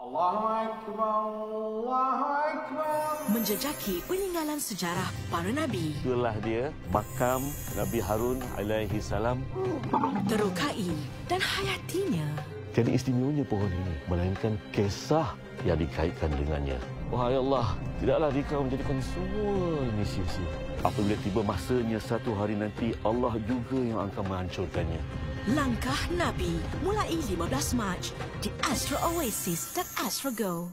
Allahu Akbar, Allahu Akbar. menjejaki peninggalan sejarah para nabi, Itulah dia makam Nabi Harun alaihi salam. terokai dan hayatinya. Jadi istimewanya pohon ini melainkan kisah yang dikaitkan dengannya. Wahai Allah, tidaklah dikau menjadikan semua ini sia-sia. Apabila tiba masanya satu hari nanti, Allah juga yang akan menghancurkannya. Langkah Nabi mulai 15 Mac di Astro Oasis dan Astro Go.